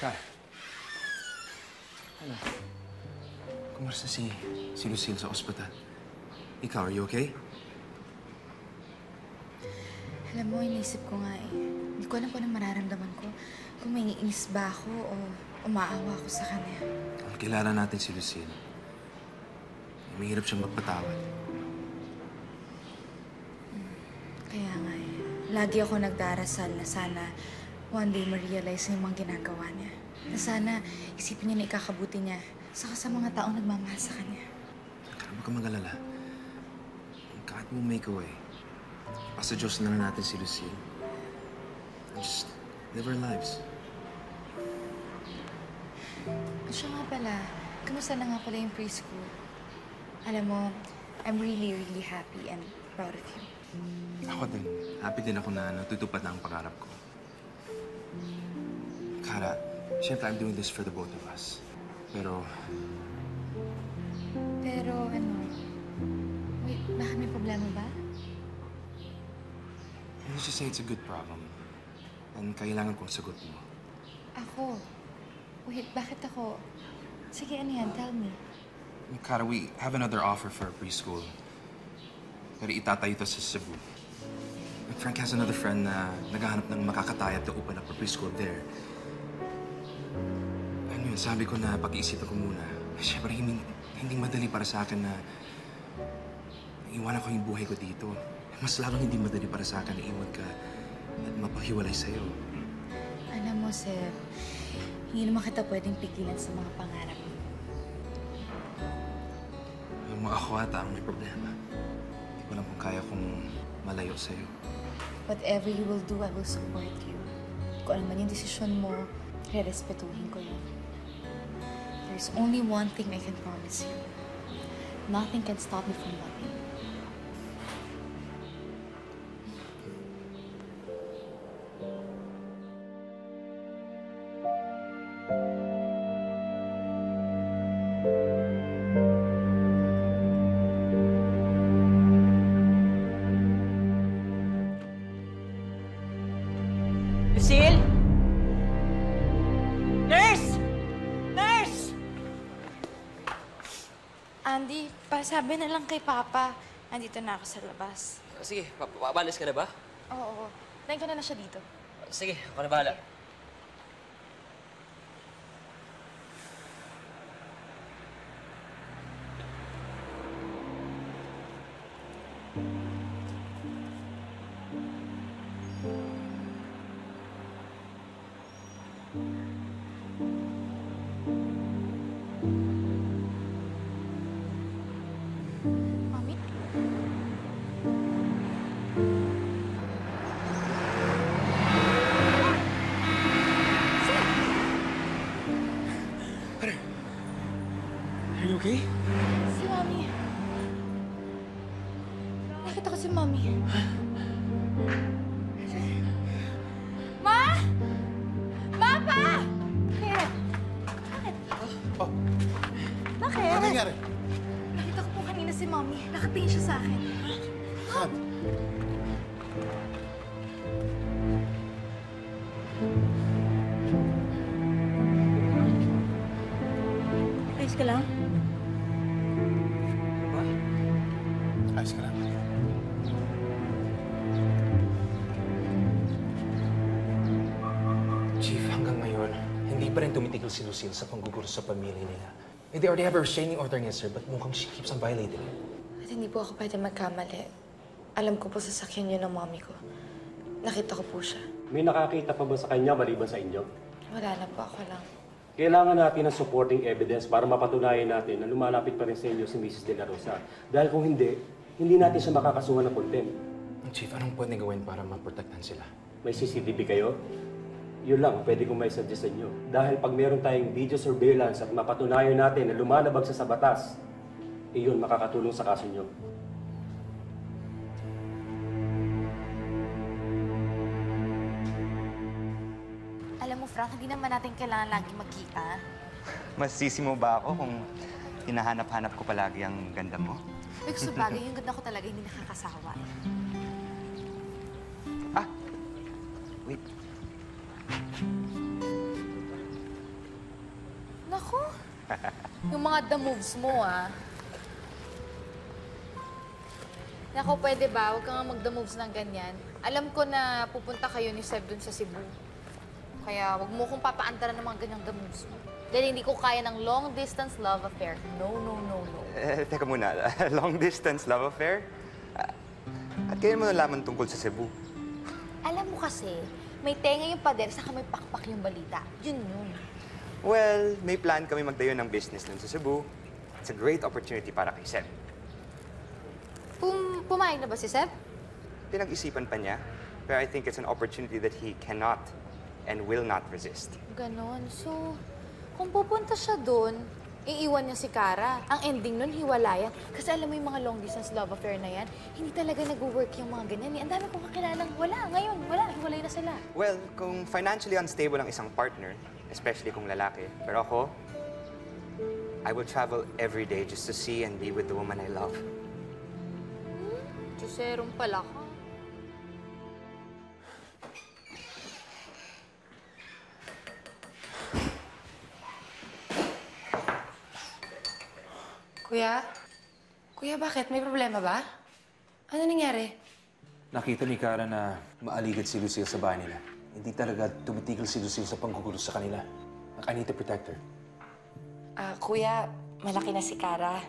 Ka. Ano? Kumusta si, si Lucille sa ospital? Ikaw, are you okay? Alam mo, inisip ko nga eh. Hindi ko alam kung anong mararamdaman ko. Kung may iinis ba ako o umaawa ako sa kanya. Ang kilala natin si Lucille. Mahirap siyang magpatawad. Kaya nga eh. Lagi ako nagdarasal na sana one day ma-realize niya yung mga ginagawa niya. Na sana isipin niya na ikakabuti niya saka sa mga taong nagmamahal sa kanya. Huwag ka mag-alala. God will make a way. Basta Diyos na lang natin si Lucille. And just live our lives. At siya nga pala, kamusta na nga pala yung preschool? Alam mo, I'm really, really happy and proud of you. Ako din. Happy din ako na natutupad na ang pangarap ko. Kara, syempre I'm doing this for the both of us. Pero, Pero ano, wait, bakit may problema ba? let's just say it's a good problem. And kailangan kong sagot mo. Ako? Wait, bakit ako? Sige, ano yan? Tell me. Kara, we have another offer for a preschool. Pero itatayo ito sa Cebu. Frank has another friend na naghahanap ng makakataya to open up a preschool there. Ano yun, sabi ko na pag-iisipan ko muna. Siyempre, hindi, hindi madali para sa akin na iwanan ko yung buhay ko dito. Mas lalong hindi madali para sa akin na iwan ka at mapahiwalay sa'yo. Alam mo, Seb, hindi naman kita pwedeng pigilan sa mga pangarap mo. Yung mga ako ata ang may problema. Hindi ko alam kung kaya kong malayo sa'yo. Whatever you will do, I will support you. Kung ano man yung desisyon mo, re-respetuhin ko yun. There's only one thing I can promise you. Nothing can stop me from loving you. Andy, pasabi na lang kay Papa. Andito na ako sa labas. Sige, pa- papalis ka na ba? Oo, oo. Ko na na siya dito. Sige, ako na bahala. Ko si Mami. Ma! Papa! Bakit? Oh, Bakit? ano nangyari? Nakita ko po kanina si Mami. Nakatingin siya sa akin. Saan? Tumitigil si Lucille sa panggugulo sa pamilya nila. Eh, they already have a restraining order against her, but mukhang she keeps on violating it. At hindi po ako pwede magkamali. Alam ko po sasakyan yun ng Mami ko. Nakita ko po siya. May nakakita pa ba sa kanya maliban sa inyo? Wala na po ako lang. Kailangan natin ng supporting evidence para mapatunayan natin na lumalapit pa rin sa inyo si Mrs. De La Rosa. Dahil kung hindi, hindi natin siya makakasuhan ng contempt. Chief, anong pwede gawin para maprotektahan sila? May CCTV kayo? Yun lang, ang pwede kong may suggest sa inyo. Dahil pag meron tayong video surveillance at mapatunayan natin na lumalabag sa sa batas, iyon makakatulong sa kaso nyo. Alam mo, Frank, hindi naman natin kailangan lagi magkita. Masisi mo ba ako kung hinahanap-hanap ko palagi ang ganda mo? Uy, gusto bagay, yung ganda ko talaga hindi nakakasawa. Ah! Wait. Yung mga the moves mo, ah. Nako, pwede ba? Huwag ka nga mag-the moves ng ganyan. Alam ko na pupunta kayo ni Seb dun sa Cebu. Kaya wag mo kong papaantaran ng mga ganyang the moves mo. Dahil hindi ko kaya ng long-distance love affair. No, no, no, no. Eh, teka muna, long distance love affair? Ah, At kailan mo nalaman tungkol sa Cebu? Alam mo kasi, may tenga yung pader, saka may pakpak yung balita. Yun yun. Well, may plan kami magtayo ng business dun sa Cebu. It's a great opportunity para kay Seb. Pum pumayag na ba si Seb? Pinag-isipan pa niya, pero I think it's an opportunity that he cannot and will not resist. Ganon. So, kung pupunta siya doon, iiwan niya si Kara. Ang ending nun, hiwalayan. Kasi alam mo yung mga long-distance love affair na yan, hindi talaga nag-work yung mga ganyan. eh. Ang dami kong kakilalang wala. Ngayon, wala. Hiwalay na sila. Well, kung financially unstable ang isang partner, especially kung lalaki, pero ako, I will travel every day just to see and be with the woman I love. Juserum pala ka. Kuya? Kuya, bakit? May problema ba? Ano nangyari? Nakita ni Kara na maaligid si Lucille sa bahay nila. Hindi talaga tumitigil si Lucille sa panggugulo sa kanila. I need to protect her. Ah, kuya, malaki na si Kara.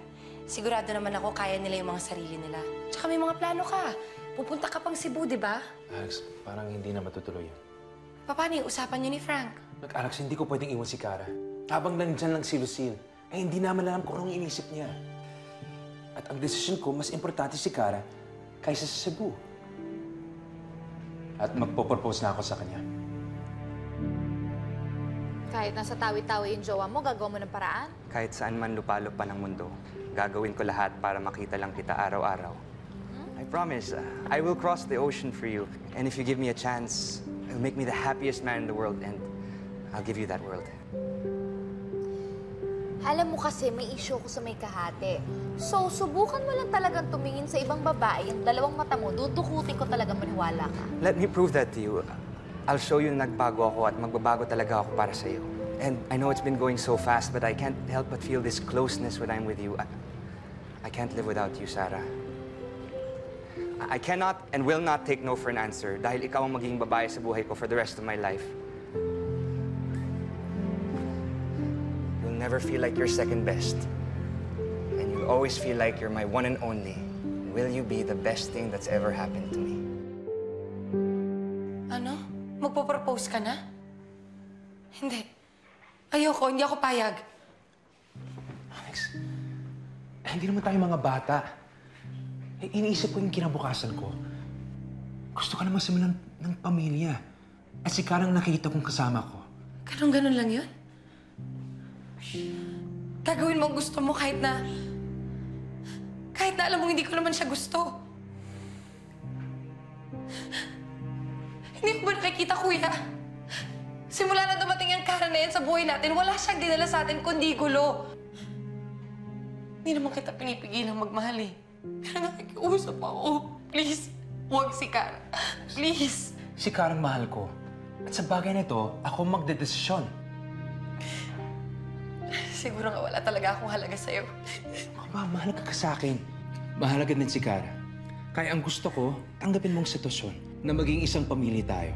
Sigurado naman ako kaya nila yung mga sarili nila. Tsaka may mga plano ka. Pupunta ka pang Cebu, di ba? Alex, parang hindi na matutuloy yun. Paano yung usapan niyo ni Frank? Look, Alex, hindi ko pwedeng iwan si Kara. Habang nandyan lang si Lucille, eh hindi naman alam kung anong inisip niya. At ang desisyon ko, mas importante si Kara kaysa sa Cebu. At magpo-propose na ako sa kanya. Kahit nasa tawi-tawi yung jowa mo, gagawa mo ng paraan? Kahit saan man lupalop pa ng mundo, gagawin ko lahat para makita lang kita araw-araw. I promise, uh, I will cross the ocean for you. And if you give me a chance, it'll make me the happiest man in the world and I'll give you that world. Alam mo kasi, may issue ko sa may kahate. So, subukan mo lang talagang tumingin sa ibang babae, yung dalawang mata mo, dudukutin ko talaga maniwala ka. Let me prove that to you. I'll show you na nagbago ako at magbabago talaga ako para sa iyo. And I know it's been going so fast, but I can't help but feel this closeness when I'm with you. I, I can't live without you, Sarah. I I cannot and will not take no for an answer dahil ikaw ang magiging babae sa buhay ko for the rest of my life. Never feel like you're second best. And you'll always feel like you're my one and only. Will you be the best thing that's ever happened to me? Ano? Magpo-propose ka na? Hindi. Ayoko, hindi ako payag. Alex, eh, hindi naman tayo mga bata. Eh, iniisip ko yung kinabukasan ko. Gusto ka naman simulan ng pamilya. At si Karang nakita kong kasama ko. Ganon-ganon lang yun? Gagawin mo ang gusto mo kahit na... Kahit na alam mo hindi ko naman siya gusto. Hindi mo ba nakikita, kuya? Simula na dumating ang kara na yan sa buhay natin, wala siyang dinala sa atin kundi gulo. Hindi naman kita pinipigilang magmahal eh. Pero nakikiusap ako. Please, huwag si Kara. Please. Si Karang mahal ko. At sa bagay na ito, ako magdedesisyon. Siguro nga wala talaga akong halaga sa'yo. Aba, mahalaga ka sa akin. Mahalaga din si Kara. Kaya ang gusto ko, tanggapin mong sitwasyon na maging isang pamilya tayo.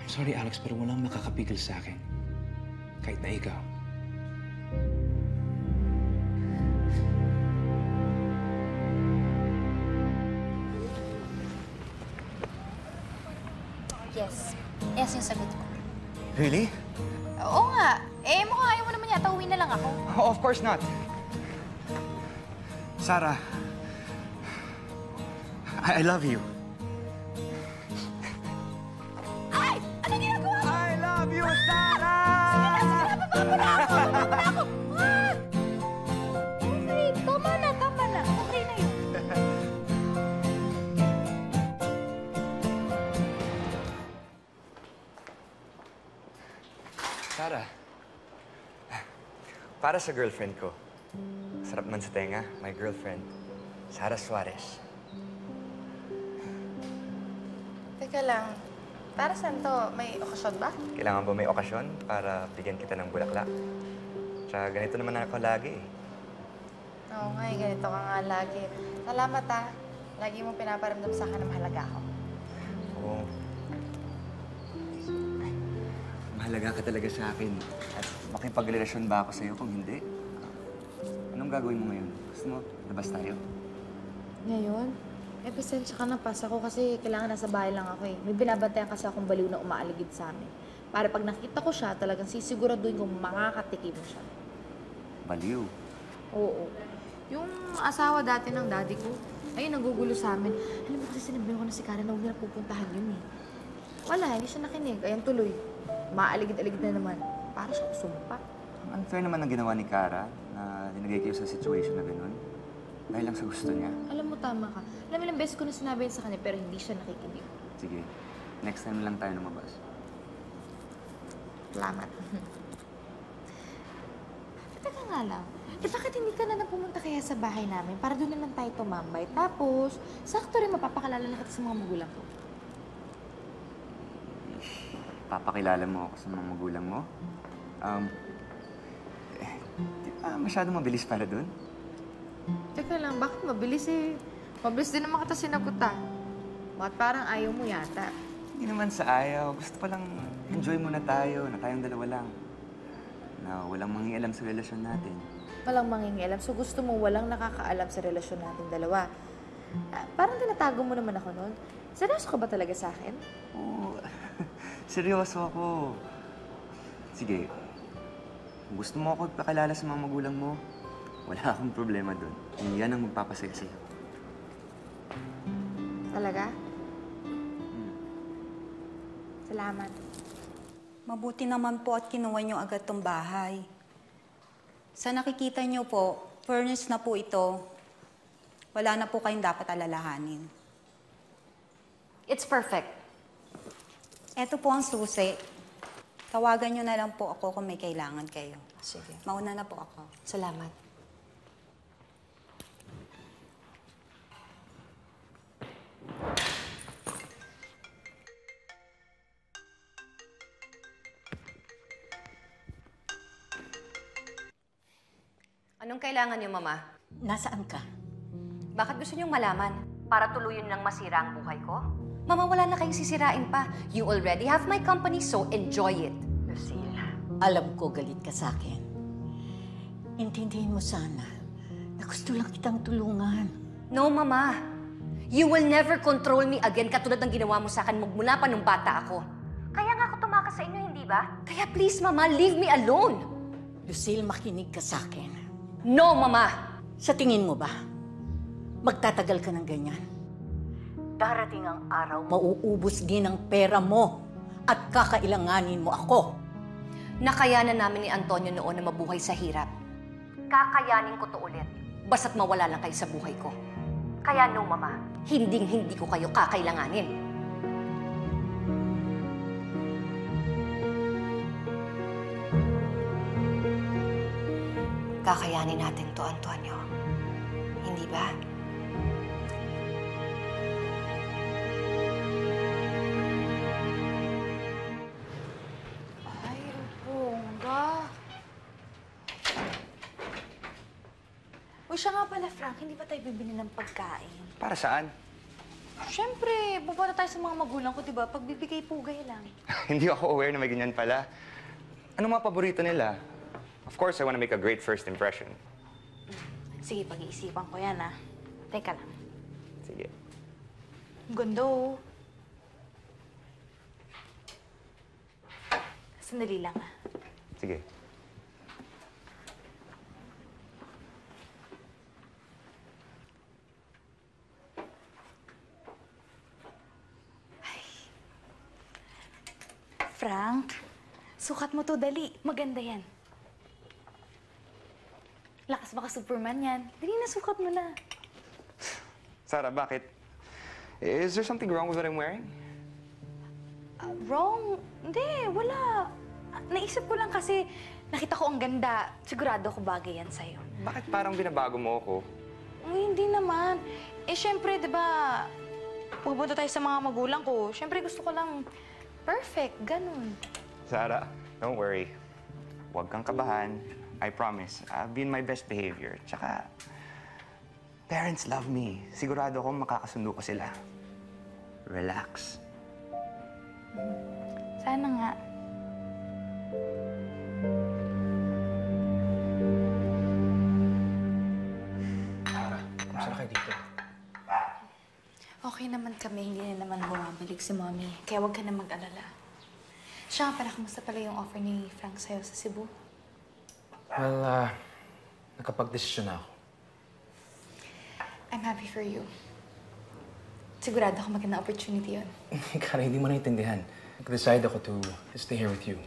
I'm sorry, Alex, pero walang makakapigil sa akin. Kahit na ikaw. Yes. Yes yung sagot ko. Really? Oo nga. Eh, mukhang ayaw mo naman yata. Uwi na lang ako. Oh, of course not. Sarah, I, I love you. Ay! Ano ginagawa mo? I love you, Sarah! Okay, para sa girlfriend ko, sarap man sa tenga, my girlfriend, Sarah Suarez. Teka lang. Para saan to? May okasyon ba? Kailangan ba may okasyon para bigyan kita ng bulaklak? Tsaka ganito naman ako lagi eh. Oo nga, eh, ganito ka nga lagi. Salamat ah. Lagi mo pinaparamdam sa akin na mahalaga ako. Oo. Mahalaga ka talaga sa akin. At makipagrelasyon ba ako sa'yo kung hindi? Anong gagawin mo ngayon? Gusto mo, labas tayo? Ngayon? Eh, pasensya ka na, pas ako kasi kailangan nasa bahay lang ako eh. May binabantayan kasi akong baliw na umaaligid sa amin. Para pag nakita ko siya, talagang sisiguraduhin kong makakatikim siya. Baliw. Oo. Yung asawa dati ng daddy ko, ayun, nagugulo sa amin. Alam mo kasi sinabihan ko na si Karen na huwag niya pupuntahan yun eh. Wala, hindi siya nakinig. Ayan tuloy. Maaligid-aligid na naman. Para siya sumpa. Ang unfair naman ang ginawa ni Kara na dinagay kayo sa situation na gano'n. Dahil lang sa gusto niya. Alam mo, tama ka. Alam mo, ilang beses ko na sinabi yun sa kanya pero hindi siya nakikinig. Sige, next time lang tayo lumabas. Salamat. Teka nga lang. Eh, bakit hindi ka na lang pumunta kaya sa bahay namin para doon na lang tayo tumambay? Tapos, sakto rin mapapakalala na kita sa mga magulang ko. Papakilala mo ako sa mga magulang mo. Um, eh, di ba masyado mabilis para doon? Teka lang, bakit mabilis eh? Mabilis din naman kita sinagot ah. Bakit parang ayaw mo yata? Hindi naman sa ayaw. Gusto ko lang enjoy muna tayo, na tayong dalawa lang. Na walang mangingialam sa relasyon natin. Walang mangingialam. So gusto mo walang nakakaalam sa relasyon natin dalawa. Ah, parang tinatago mo naman ako noon. Seryoso ka ba talaga sa akin? Oo, seryoso ako. Sige, kung gusto mo ako ipakilala sa mga magulang mo, wala akong problema doon. Yan ang magpapasaya sa'yo. Talaga? Salamat. Mabuti naman po at kinuha niyo agad tong bahay. Sa nakikita niyo po, furnace na po ito. Wala na po kayong dapat alalahanin. It's perfect. Ito po ang susi. Tawagan niyo na lang po ako kung may kailangan kayo. Sige. Mauna na po ako. Salamat. Anong kailangan niyo, Mama? Nasaan ka? Bakit gusto niyong malaman? Para tuluyan lang masira ang buhay ko? Mama, wala na kayong sisirain pa. You already have my company, so enjoy it. Lucille, alam ko galit ka sa akin. Intindihin mo sana na gusto lang kitang tulungan. No, Mama. You will never control me again katulad ng ginawa mo sa akin magmula pa nung bata ako. Kaya nga ako tumakas sa inyo, hindi ba? Kaya please, Mama, leave me alone. Lucille, makinig ka sa akin. No, Mama. Sa tingin mo ba, magtatagal ka ng ganyan? Darating ang araw, mauubos din ang pera mo at kakailanganin mo ako. Nakayanan namin ni Antonio noon na mabuhay sa hirap. Kakayanin ko to ulit. Basta't mawala lang kayo sa buhay ko. Kaya no, Mama. Hinding hindi ko kayo kakailanganin. Kakayanin natin to, Antonio. Hindi ba? Siya nga pala, Frank. Hindi ba tayo bibili ng pagkain? Para saan? Siyempre, pupunta tayo sa mga magulang ko, di ba? Pagbibigay pugay lang. Hindi ako aware na may ganyan pala. Ano mga paborito nila? Of course, I want to make a great first impression. Sige, pag-iisipan ko yan, ah. Teka lang. Sige. Ang ganda, oh. Sandali lang, ah. Sige. Frank, sukat mo to, dali. Maganda yan. Lakas baka Superman yan. Dali na, sukat mo na. Sarah, bakit? Is there something wrong with what I'm wearing? Ah, wrong? Hindi, wala. Ah, Naisip ko lang kasi nakita ko ang ganda. Sigurado ko bagay yan sa'yo. Bakit parang binabago mo ako? Uy, hindi naman. Eh, syempre, di ba, pupunta tayo sa mga magulang ko. Syempre, gusto ko lang perfect, ganun. Sarah, don't worry. Huwag kang kabahan. I promise. I'll be in my best behavior. Tsaka, parents love me. Sigurado akong makakasundo ko sila. Relax. Sana nga. Tara, kumusta na kayo dito? Okay naman kami, hindi na naman bumabalik si Mommy. Kaya huwag ka na mag-alala. Siya nga pala, kamusta pala yung offer ni Frank sa'yo sa Cebu? Well, ah, nakapag-desisyon na ako. I'm happy for you. Sigurado ako magandang opportunity yun. Kara, hindi mo naintindihan. Nag-decide ako to stay here with you.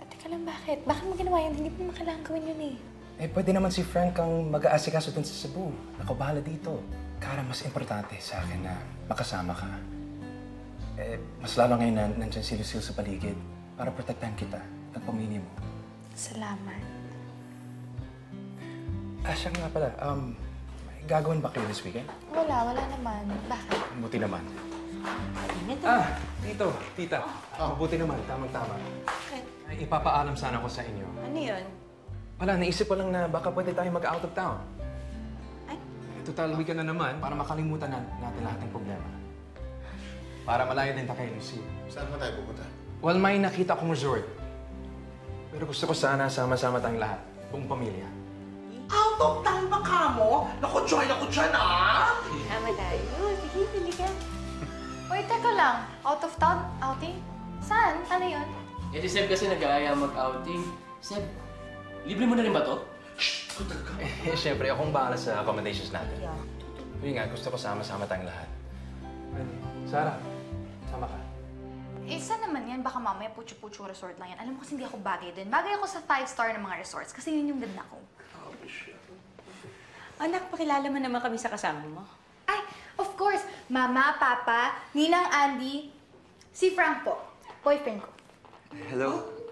At teka lang, bakit? Bakit mo ginawa yun? Hindi mo naman kailangan gawin yun eh. Eh, pwede naman si Frank ang mag-aasikaso dun sa Cebu. Ako bahala dito. Kara, mas importante sa akin na makasama ka. Eh, mas lalo ngayon na nandyan si Lucille sa paligid para protektahan kita at pamilya mo. Salamat. Ah, siya nga pala. Um, may gagawin ba kayo this weekend? Wala, wala naman. Bakit? Buti naman. Ah, tito, tita. Mabuti naman, tamang-tama. Ay, ipapaalam sana ko sa inyo. Ano yun? Wala, naisip ko lang na baka pwede tayo mag-out of town. Total weekend na naman para makalimutan na, natin lahat ng problema. Para malayo din tayo kay Lucy. Saan ba tayo pupunta? Well, may nakita akong resort. Pero gusto ko sana sama-sama tayong lahat. Buong pamilya. Out of town ba ka mo? Naku, join ako dyan, ah! Tama tayo. Sige, pili ka. Uy, teka lang. Out of town outing? Saan? Ano yun? Eh, di Seb kasi nag-aaya mag-outing. Seb, libre mo na rin ba to? Eh, syempre, akong bahala sa accommodations natin. Yun nga, gusto ko sama-sama tayong lahat. Well, Sarah, sama ka. Eh, saan naman yan? Baka mamaya putyo-putyo resort lang yan. Alam mo kasi hindi ako bagay din. Bagay ako sa five-star ng mga resorts kasi yun yung ganda ko. Anak, pakilala mo naman kami sa kasama mo. Ay, of course. Mama, Papa, Ninang Andy, si Frank po. Boyfriend ko. Hello.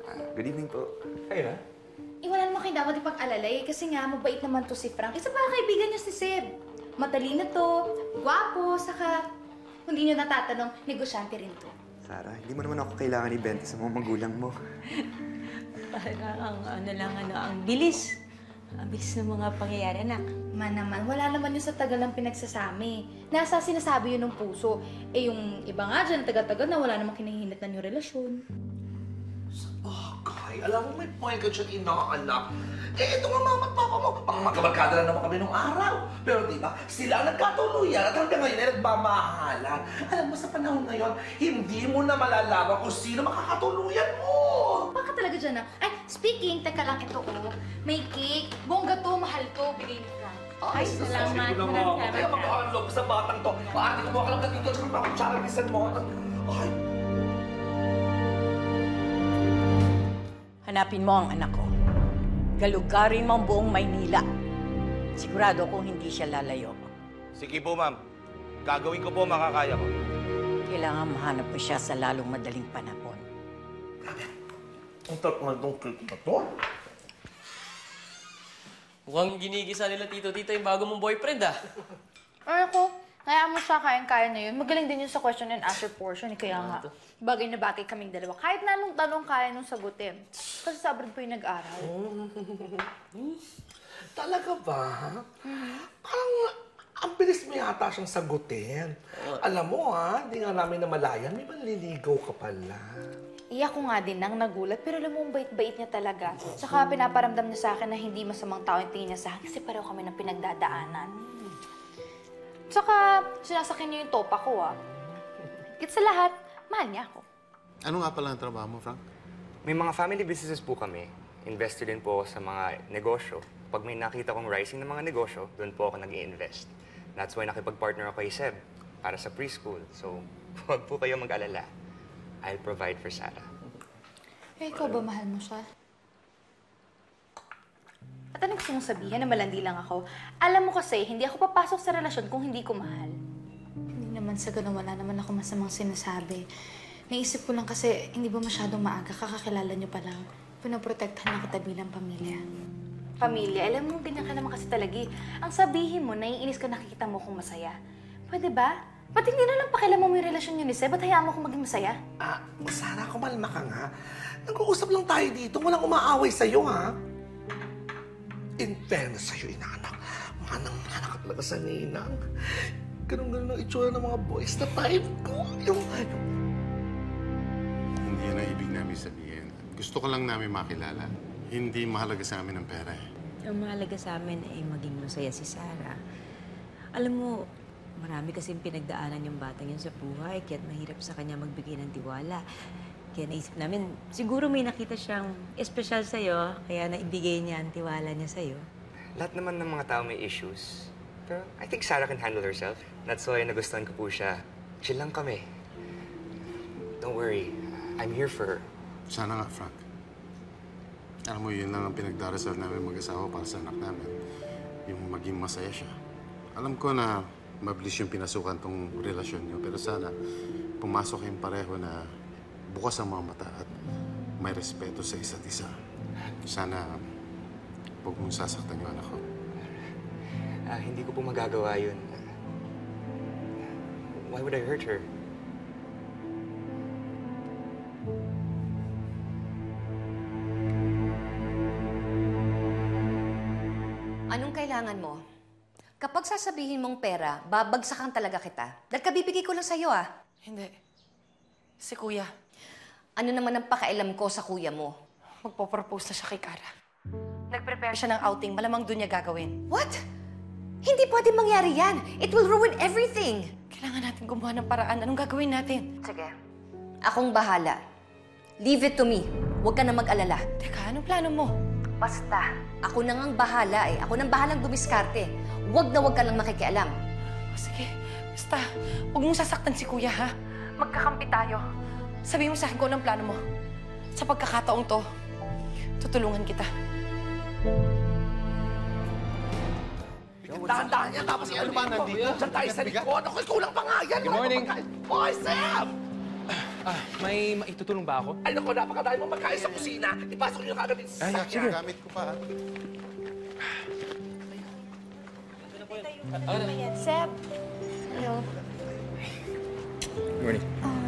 Ah, good evening po. Kayo na? Iwanan mo kayo dapat ipag-alalay kasi nga mabait naman to si Frank. Isa pa kaibigan niya si Seb. Matalino to, gwapo, saka hindi niyo natatanong, negosyante rin to. Sarah, hindi mo naman ako kailangan ibenta sa mga magulang mo. Parang ang ano lang, ano, ang bilis. Ang bilis ng mga pangyayari, anak. Man naman, wala naman yun sa tagal ng pinagsasami. Nasa sinasabi yun ng puso. Eh yung iba nga dyan, tagal-tagal na wala namang kinahinatan yung relasyon. Okay, alam mo, may point ka dyan, inaanak. Eh, ito nga mama at papa mo. Pang magkabarkada na naman kami nung araw. Pero di ba, sila ang nagkatuluyan at hanggang ngayon ay nagmamahalan. Alam mo, sa panahon ngayon, hindi mo na malalaman kung sino makakatuluyan mo. Baka talaga dyan na. Ay, speaking, teka lang, ito oh. May cake. Bongga to, mahal to. Bigay ni Frank. Ay, salamat. Nga, Maraming Kaya salamat. magkakaroon sa batang to. Paati ko mo alam na dito sa mga charamisan mo. Ay, Hanapin mo ang anak ko. Galugarin mo ang buong Maynila. Sigurado kung hindi siya lalayo. Sige po, ma'am. Gagawin ko po makakaya ko. Kailangan mahanap mo siya sa lalong madaling panahon. ang tarap nga itong cake na to. Mukhang ginigisa nila tito-tito yung bago mong boyfriend ah. Ay ako, kaya mo siya kayang-kaya na yun. Magaling din yun sa question and answer portion. eh, Kaya nga, bagay na bagay kaming dalawa. Kahit na anong tanong kaya nung sagutin. Kasi sa abroad po yung nag-aral. Talaga ba? Parang ang bilis mo yata siyang sagutin. Alam mo ha, hindi nga namin namalayan, may manliligaw ka pala. Iyak ko nga din nang nagulat, pero alam mo, ang bait-bait niya talaga. Tsaka pinaparamdam niya sa akin na hindi masamang tao yung tingin niya sa akin kasi pareho kami ng pinagdadaanan. Tsaka, sinasakin niya yung topa ko ah. Higit sa lahat, mahal niya ako. Ano nga pala ang trabaho mo, Frank? May mga family businesses po kami. Invested din po ako sa mga negosyo. Pag may nakita kong rising ng mga negosyo, doon po ako nag invest That's why nakipag-partner ako kay Seb para sa preschool. So, huwag po kayo mag-alala. I'll provide for Sarah. Eh, ikaw ba mahal mo siya? At ano gusto mong sabihin na malandi lang ako? Alam mo kasi, hindi ako papasok sa relasyon kung hindi ko mahal. Hindi naman sa ganun, wala naman ako masamang sinasabi. Naisip ko lang kasi, hindi ba masyadong maaga, kakakilala niyo pa lang. Pinoprotektahan lang kita bilang pamilya. Pamilya, alam mo, ganyan ka naman kasi talaga eh. Ang sabihin mo, naiinis ka nakikita mo kung masaya. Pwede ba? Ba't hindi na lang pakialaman mo yung relasyon niyo ni Seb? Ba't hayaan mo akong maging masaya? Ah, sana kumalma ka nga. Nag-uusap lang tayo dito, walang umaaway sa'yo ha. In fairness sa'yo, inaanak. Manang anak ka talaga sa ninang. Ganun-ganun ang itsura ng mga boys na type ko. Yung, yung Hindi yan ang ibig namin sabihin. Gusto ko lang namin makilala. Hindi mahalaga sa amin ang pera eh. Ang mahalaga sa amin ay maging masaya si Sarah. Alam mo, marami kasing pinagdaanan yung batang yun sa buhay, kaya't mahirap sa kanya magbigay ng tiwala. Kaya naisip namin, siguro may nakita siyang espesyal sa'yo, kaya naibigay niya ang tiwala niya sa'yo. Lahat naman ng mga tao may issues. Pero I think Sarah can handle herself. That's why nagustuhan ko po siya. Chill lang kami. Don't worry. I'm here for her. Sana nga, Frank. Alam mo, yun lang ang pinagdarasal namin mag-asawa para sa anak namin. Yung maging masaya siya. Alam ko na mabilis yung pinasukan tong relasyon niyo, pero sana pumasok kayong pareho na bukas ang mga mata at may respeto sa isa't isa. Sana huwag mong sasaktan yung anak ko. Ah, hindi ko po magagawa yun. Why would I hurt her? Anong kailangan mo? Kapag sasabihin mong pera, babagsakan talaga kita. Dahil kabibigay ko lang sa'yo, ah. Hindi. Si Kuya, Ano naman ang pakailam ko sa kuya mo? magpo-propose na siya kay Kara. Nag-prepare siya ng outing, malamang doon niya gagawin. What? Hindi pwede mangyari yan. It will ruin everything. Kailangan natin gumawa ng paraan. Anong gagawin natin? Sige. Akong bahala. Leave it to me. Huwag ka na mag-alala. Teka, anong plano mo? Basta, ako na ngang bahala eh. Ako nang bahalang dumiskarte. Huwag na huwag ka lang makikialam. O sige, basta, huwag mong sasaktan si Kuya, ha? Magkakampi tayo. Sabihin mo sa akin kung anong plano mo. Sa pagkakataong to, tutulungan kita. dahan-dahan yan. Tapos ano ba nandito? Diyan tayo sa likod. Ako, kulang pa nga yan. Good morning. Hoy, Sam! Ah, may maitutulong ba ako? Ay, naku, napakadami mong magkain sa kusina. Ipasok niyo kagad din sa Ay, sasakyan. gamit ko pa. Seb, hello. Good morning. Ah,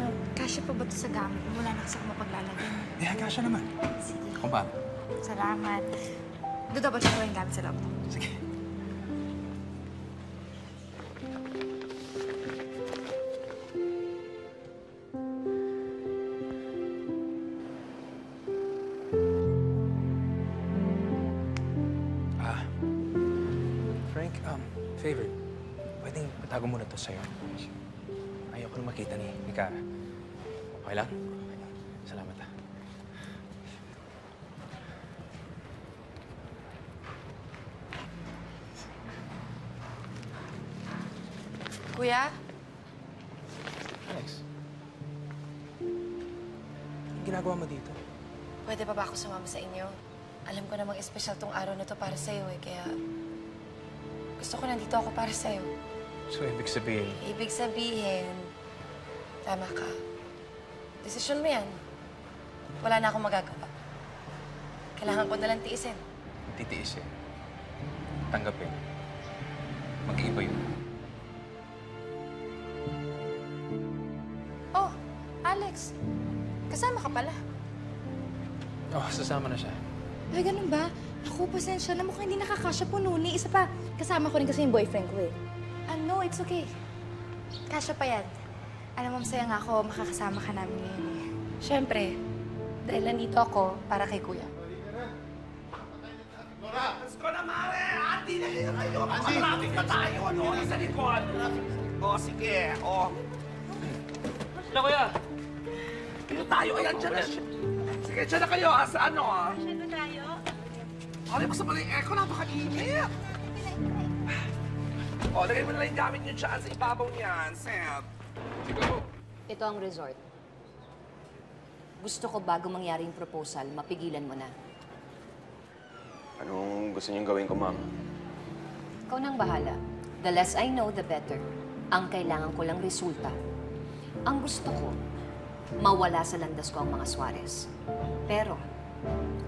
kasya pa ba ito sa gamit mo? Wala na kasi ako mapaglalagay. Eh, kasya naman. Sige. Ako ba? Salamat. Doon dapat siya yung gamit sa loob. Kuya, Alex. Anong ginagawa mo dito? pwede pa ba ako sumama sa inyo? Alam ko namang espesyal tong araw na to para sa'yo eh, kaya... Gusto ko nandito ako para sa'yo. So, ibig sabihin, Ibig sabihin, tama ka. Desisyon mo yan. Wala na akong magagawa. Kailangan ko nalang tiisin. titiis eh. Tanggapin. Sasama na siya. Ay, ganun ba? Ako, pasensya na. Mukhang hindi nakakasya po noon eh. Isa pa, kasama ko rin kasi yung boyfriend ko eh. Ah, no, it's okay. Kasya pa yan. Alam mo, masaya nga ako makakasama ka namin ngayon eh. Siyempre, dahil nandito ako para kay Kuya. Let's go na, Mare! Andi na kayo kayo! Matraffic na tayo, ano? Sa likod! O, sige. O. Ano kuya? Dito tayo. Ayan, dyan na. Sige, dyan na kayo. Ha? Sa ano, ha? Masyado tayo? Alam mo sa mga aircon, napakainit. O, lagay mo na lang yung gamit nyo dyan sa ibabaw niyan, Sam. Sige. Ito ang resort. Gusto ko bago mangyari yung proposal, mapigilan mo na. Anong gusto niyong gawin ko, ma'am? Ikaw nang bahala. The less I know, the better. Ang kailangan ko lang resulta. Ang gusto ko, mawala sa landas ko ang mga Suarez. Pero,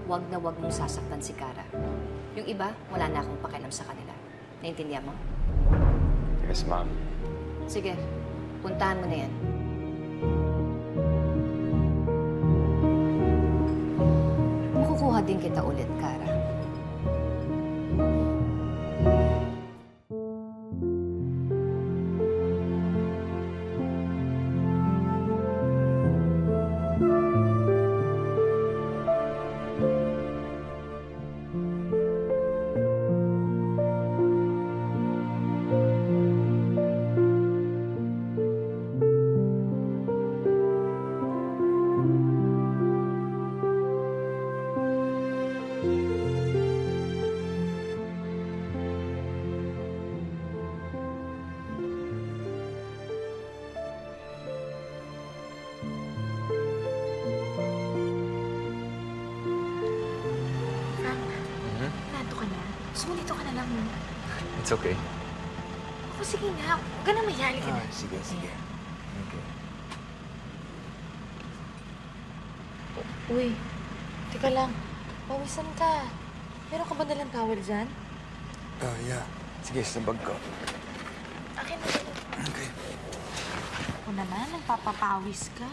wag na wag mong sasaktan si Cara. Yung iba, wala na akong pakialam sa kanila. Naintindihan mo? Yes, ma'am. Sige, puntahan mo na yan. Makukuha din kita ulit, Cara. Lang. It's okay. O, sige na. Huwag ka na mayali ka na. Ah, sige, sige. Okay. Uy, teka lang. Pawisan ka. Meron ka ba dalang towel dyan? Ah, yeah. Sige, sa bag ko. Akin na. Okay. Ako naman, nagpapapawis ka.